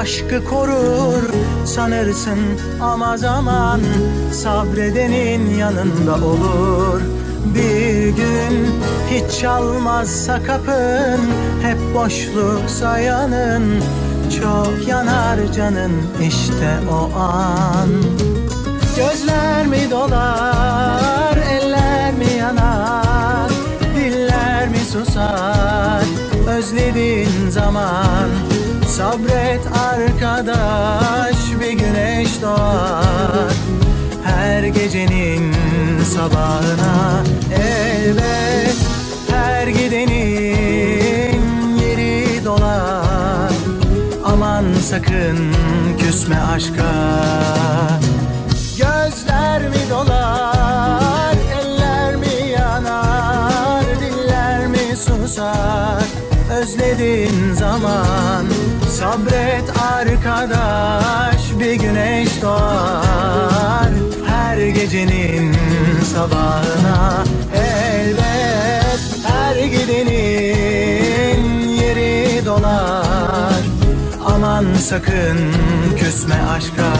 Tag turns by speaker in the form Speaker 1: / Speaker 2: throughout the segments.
Speaker 1: aşkı korur sanırsın ama zaman Sabredenin yanında olur. Bir gün hiç çalmazsa kapın Hep boşluksa yanın Çok yanar canın işte o an. Gözler mi dolar, eller mi yanar Diller mi susar, özlediğin zaman Sabret arkadaş, bir güneş doğar. Her gecenin sabahına elbet Her gidenin yeri dolar. Aman sakın küsme aşka özlediğin zaman. Sabret arkadaş, bir güneş doğar. Her gecenin sabahına elbet Her gidenin yeri dolar. Aman sakın küsme aşka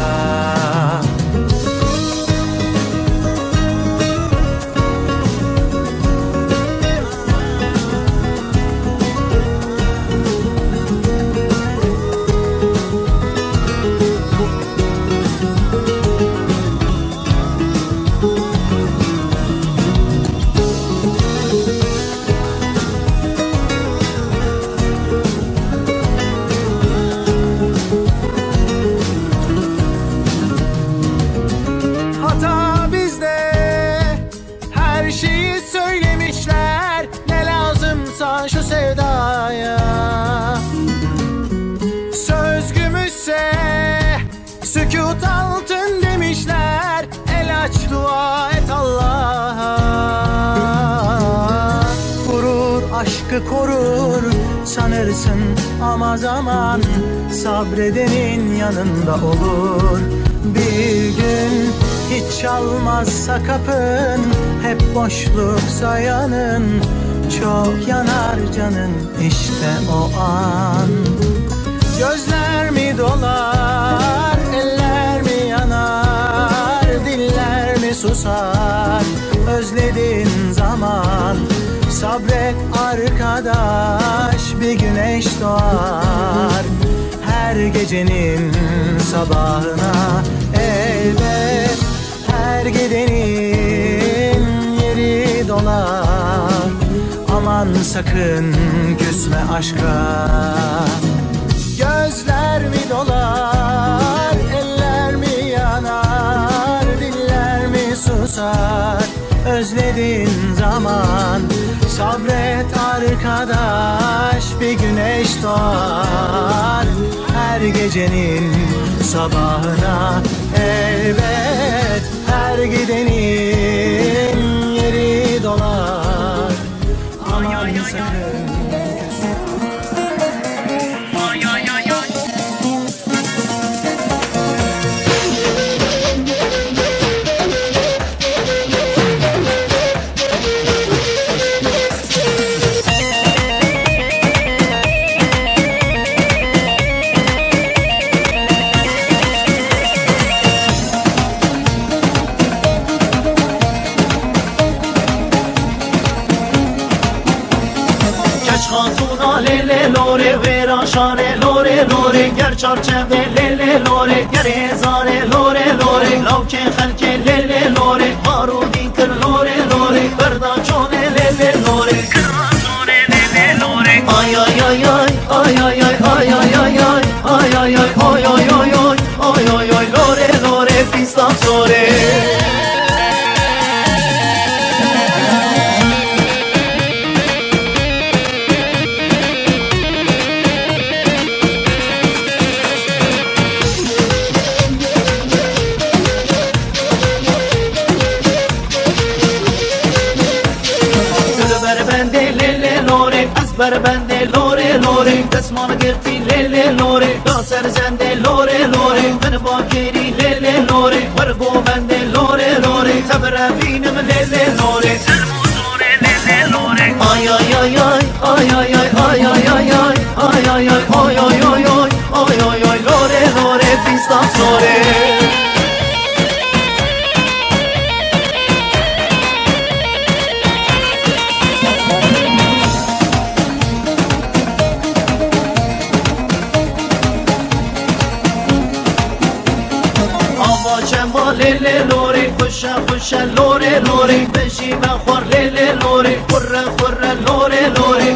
Speaker 1: sanırsın ama zaman Sabredenin yanında olur. Bir gün hiç çalmazsa kapın Hep boşluksa yanın Çok yanar canın işte o an. Gözler mi dolar, eller mi yanar Diller mi susar, Arkadaş, bir güneş doğar. Her gecenin sabahına elbet Her gidenin yeri dolar. Aman sakın küsme aşka. Gözler mi dolar, eller mi yanar Diller mi susar, özlediğin zaman Sabret arkadaş, bir güneş doğar. Her gecenin sabahına elbet Her gidenin
Speaker 2: ليلي لوري خشة خشة لوري لوري بجي بخور ليلي لوري خرة خرة لوري لوري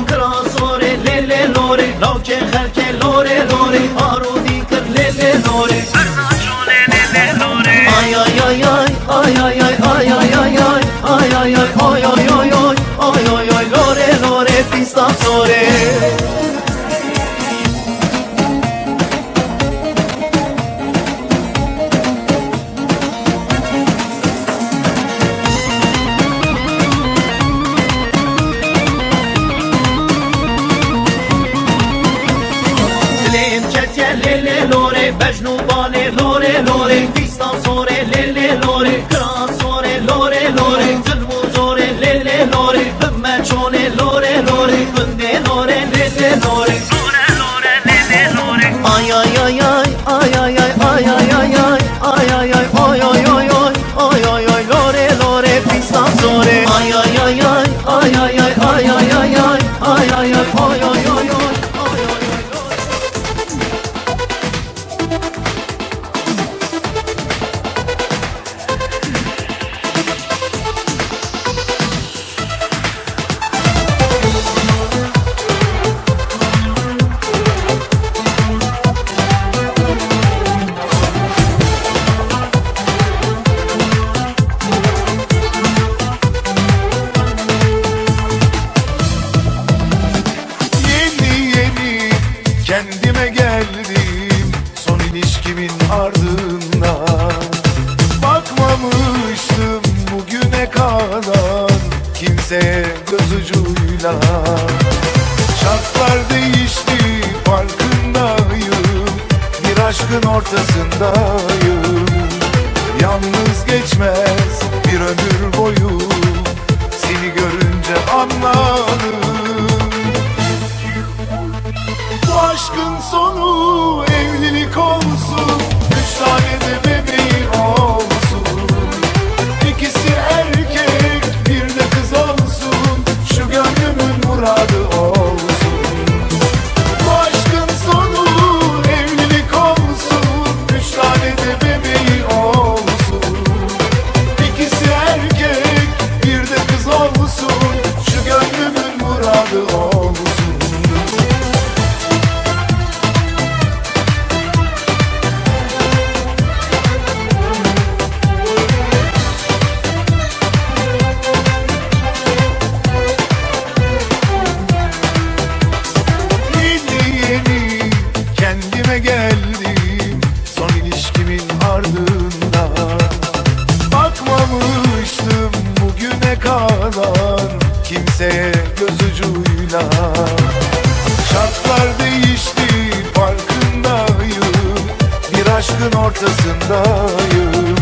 Speaker 2: aşkın ortasındayım.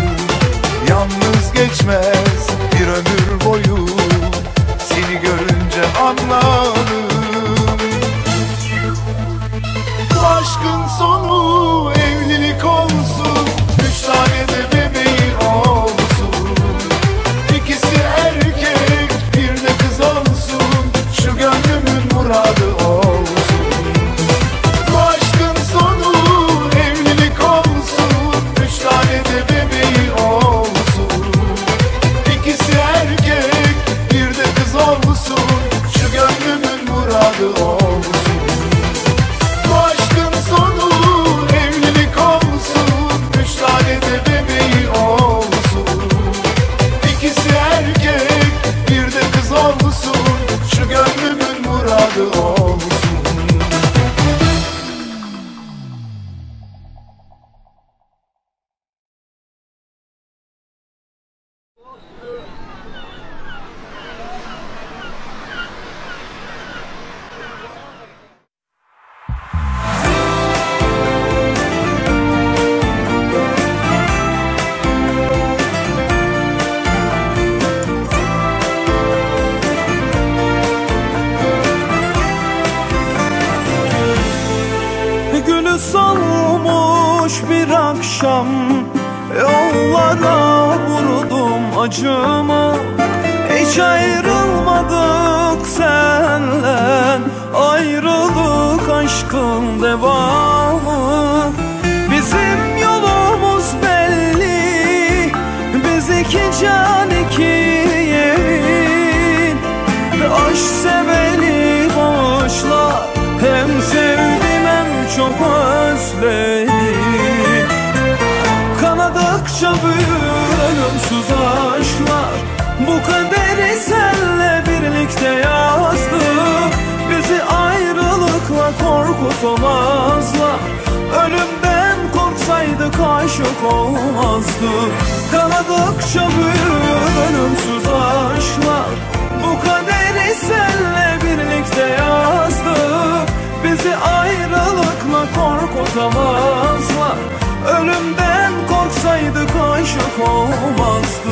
Speaker 2: Yalnız geçmez
Speaker 3: bir ömür boyu. Seni görünce anlar. Devamı. Bizim yolumuz belli Biz iki can iki yerin. Aşk seveni bağışla Hem sevdim hem çok özledim. Kanadıkça büyür ölümsüz aşklar Bu kaderi senle birlikte yazdık. Bizi ayrılıkla korkutamazlar Ölümden korksaydık aşık olmazdık Kanadıkça büyür ölümsüz aşklar Bu kaderi senle birlikte yazdık Bizi ayrılıkla korkutamazlar. Ölümden korksaydık aşık olmazdık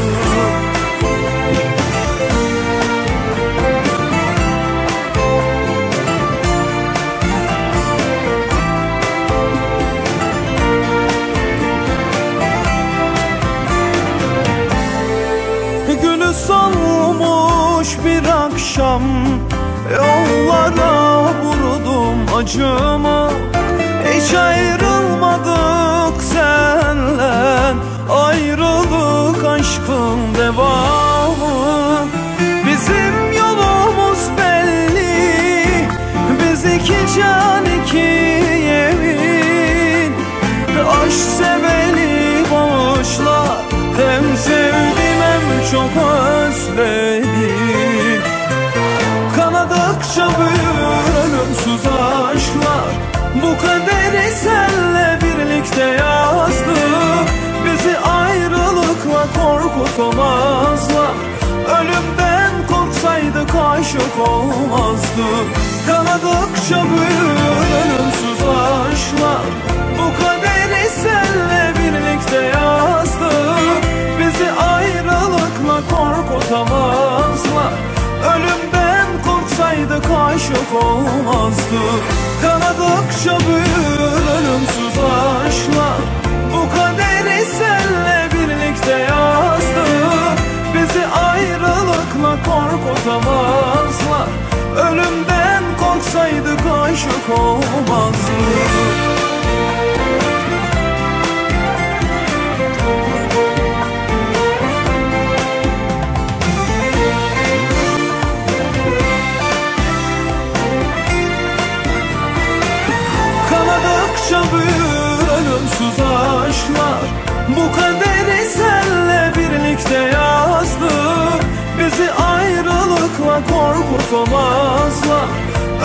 Speaker 3: korkutamazlar Ölümden korksaydık aşık olmazdık Kanadıkça büyür ölümsüz aşklar. Bu kaderi senle birlikte yazdık Bizi ayrılıkla korkutamazlar. Ölümden korksaydık aşık olmazdık Kanadıkça büyür ölümsüz aşklar. Bu kaderi senle birlikte yazdık. Bizi ayrılıkla korkutamazlar. Ölümden korksaydık aşık olmazdık korkutamazlar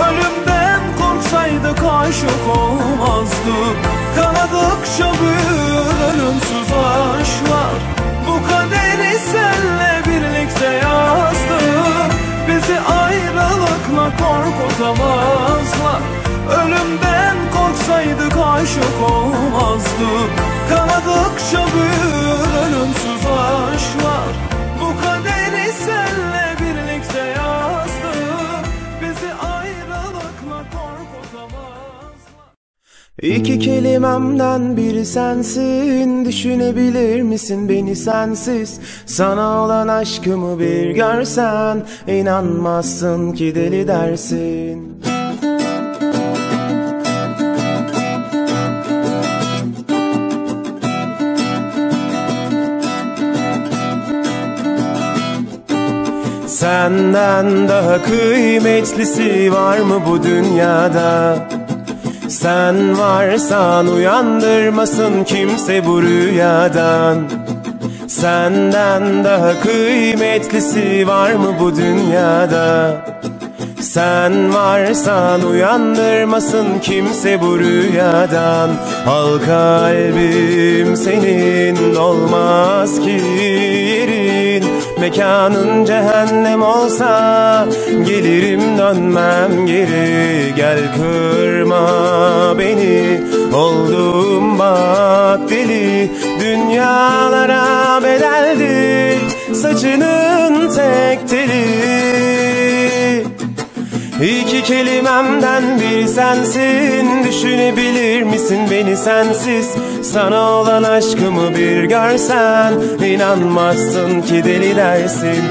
Speaker 3: Ölümden korksaydık aşık olmazdık Kanadıkça büyür ölümsüz aşklar Bu kaderi senle birlikte yazdık Bizi ayrılıkla korkutamazlar Ölümden korksaydık aşık olmazdık Kanadıkça büyür ölümsüz aşklar Bu kaderi senle
Speaker 4: İki kelimemden biri sensin. Düşünebilir misin beni sensiz? Sana olan aşkımı bir görsen inanmazsın ki deli dersin. Senden daha kıymetlisi var mı bu dünyada? Sen varsan uyandırmasın kimse bu rüyadan. Senden daha kıymetlisi var mı bu dünyada? Sen varsan uyandırmasın kimse bu rüyadan. Al kalbim senin olmaz ki yerin Mekanın cehennem olsa Gelirim dönmem geri. Gel kırma beni Oldum bak deli. Dünyalara bedeldir Saçının tek teli İki kelimemden biri sensin. Düşünebilir misin beni sensiz? Sana olan aşkımı bir görsen inanmazsın ki deli dersin.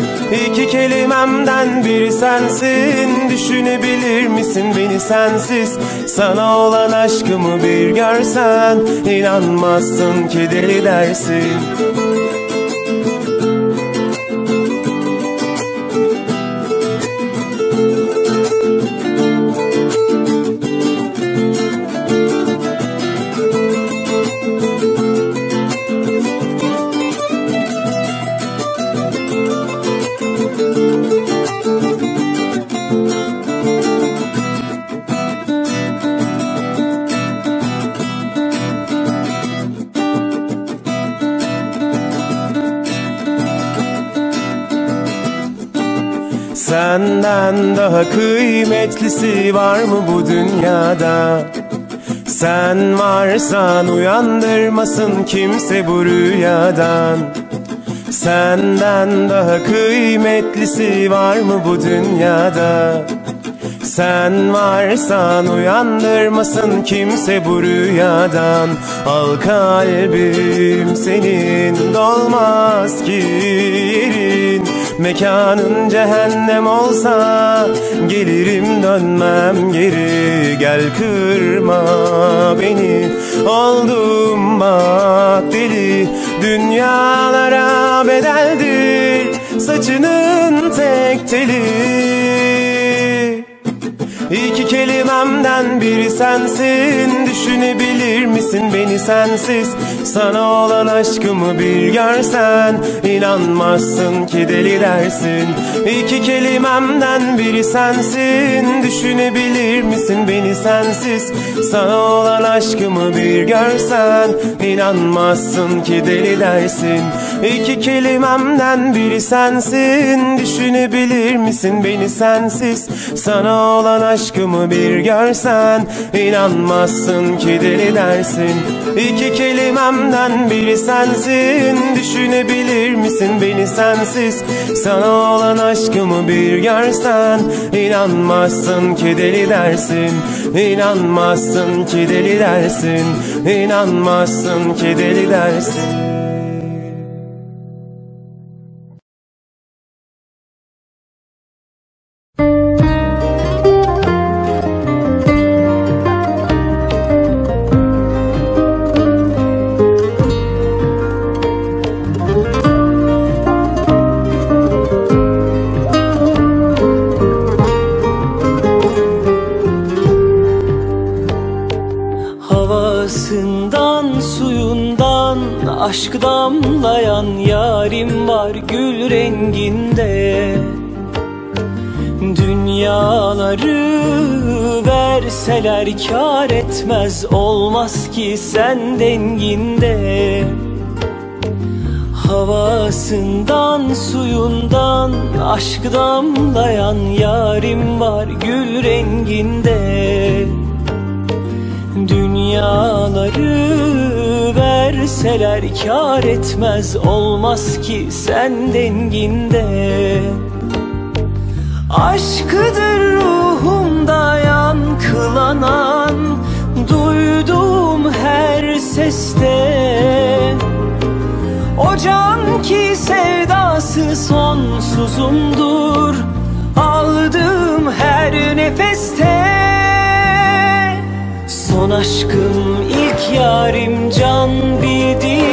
Speaker 4: İki kelimemden biri sensin. Düşünebilir misin beni sensiz? Sana olan aşkımı bir görsen inanmazsın ki deli dersin kıymetlisi var mı bu dünyada? Sen varsan uyandırmasın kimse bu rüyadan Senden daha kıymetlisi var mı bu dünyada? Sen varsan uyandırmasın kimse bu rüyadan Al kalbim senin dolmaz ki yerin Mekanın cehennem olsa Gelirim dönmem geri. Gel kırma beni Oldum bak deli. Dünyalara bedeldir Saçının tek teli İki kelimemden biri sensin. Düşünebilir misin beni sensiz? Sana olan aşkımı bir görsen inanmazsın ki deli dersin. İki kelimemden biri sensin. Düşünebilir misin beni sensiz? Sana olan aşkımı bir görsen inanmazsın ki deli dersin. İki kelimemden biri sensin. Düşünebilir misin beni sensiz? Sana olan aşkımı bir görsen inanmazsın ki deli dersin. İki kelimemden biri sensin Düşünebilir misin beni sensiz? Sana olan aşkımı bir görsen inanmazsın ki deli dersin. İnanmazsın ki deli dersin İnanmazsın ki deli dersin
Speaker 5: aşk damlayan yarim var gül renginde. Dünyaları verseler kar etmez olmaz ki sen denginde. Havasından suyundan aşk damlayan yarim var gül renginde. Dünyaları verseler kar etmez olmaz ki sen denginde. Aşkıdır ruhumda yankılanan Duyduğum her seste. O can ki sevdası sonsuzumdur Aldığım her nefeste. Son aşkım yarim can bildim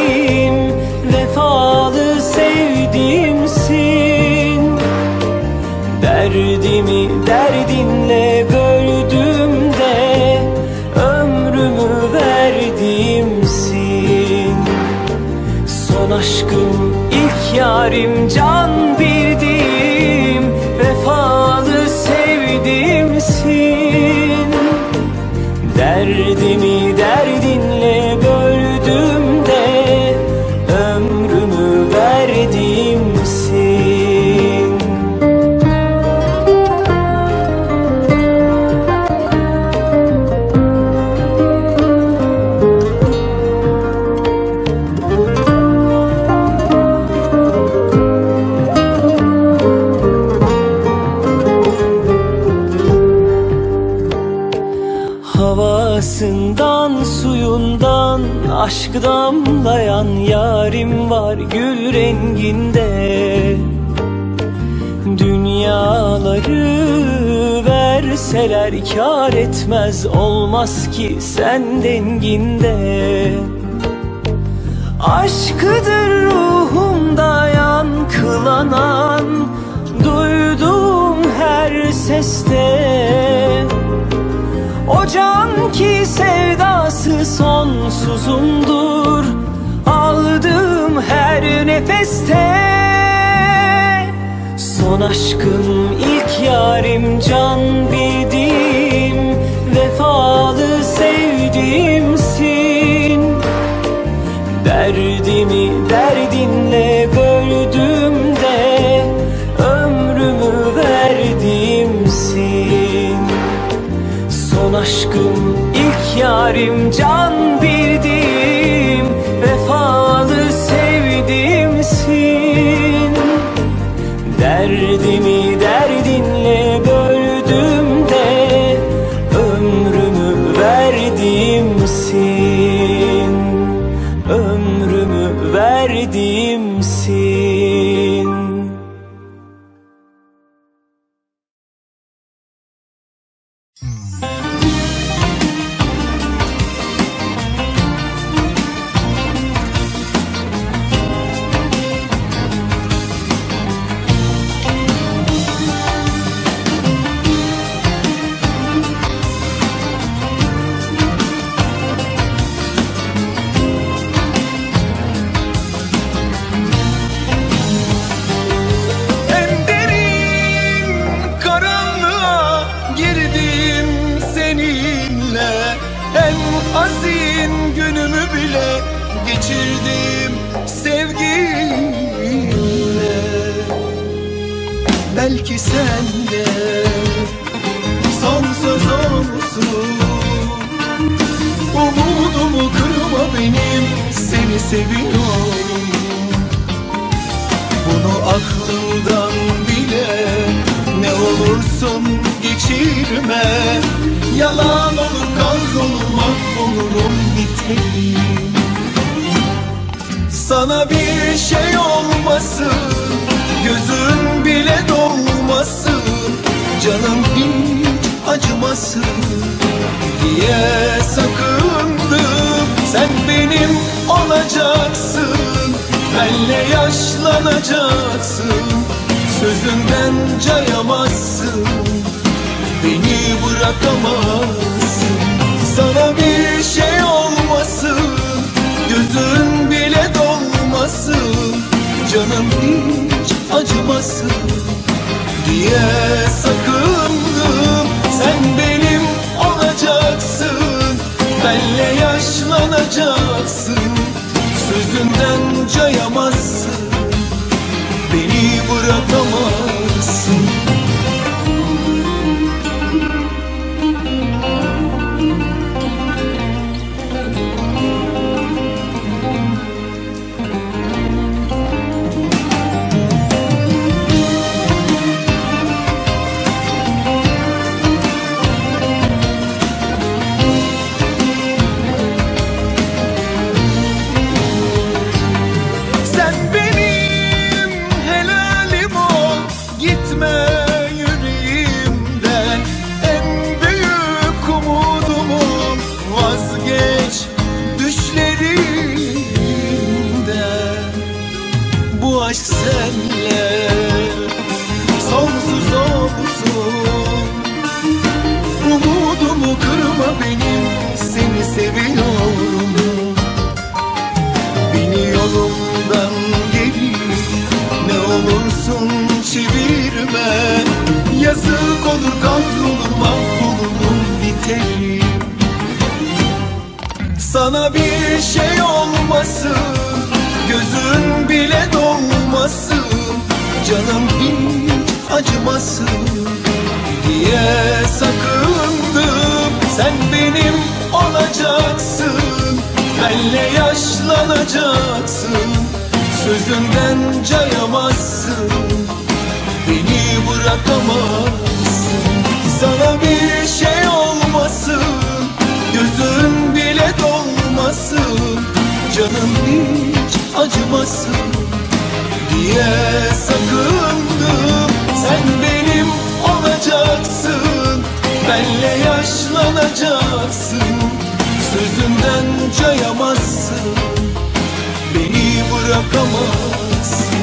Speaker 5: Olmaz ki sen denginde. Aşkıdır ruhumda yankılanan Duyduğum her seste. O can ki sevdası sonsuzumdur Aldığım her nefeste. Son aşkım ilk yarim can bildim Vefalı sevdiğimsin Derdimi derdinle böldüm de Ömrümü verdimsin Son aşkım ilk yarim can bildim
Speaker 6: Umudumu kırma benim seni seviyorum. Bunu aklımdan bile ne olursun geçirme. Yalan olur kahrolur mahvolurum biterim Sana bir şey olmasın Gözün bile dolmasın. Canım hiç acımasın diye sakındım. Sen benim olacaksın Benle yaşlanacaksın. Sözünden cayamazsın Beni bırakamazsın. Sana bir şey olmasın Gözün bile dolmasın. Canım hiç acımasın diye Sözünden cayamazsın Beni bırakamazsın nasıl diye sakındım. Sen benim olacaksın Benle yaşlanacaksın. Sözünden cayamazsın Beni bırakamazsın. Sana bir şey olmasın Gözün bile dolmasın. Canım hiç acımasın Diye sakındım. Sen Benle yaşlanacaksın Sözümden cayamazsın. Beni bırakamazsın